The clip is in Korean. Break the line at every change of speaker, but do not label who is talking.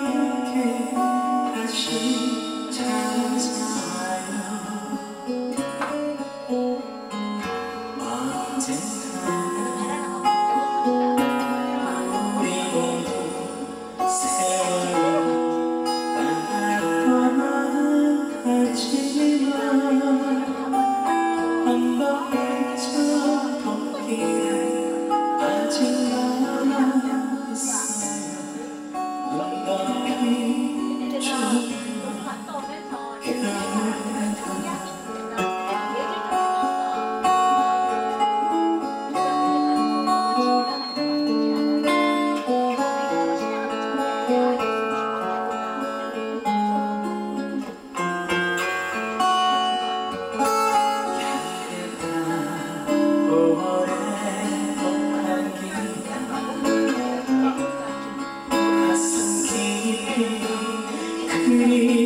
이렇게 다시 찾아 是啊我不敢
动我在
你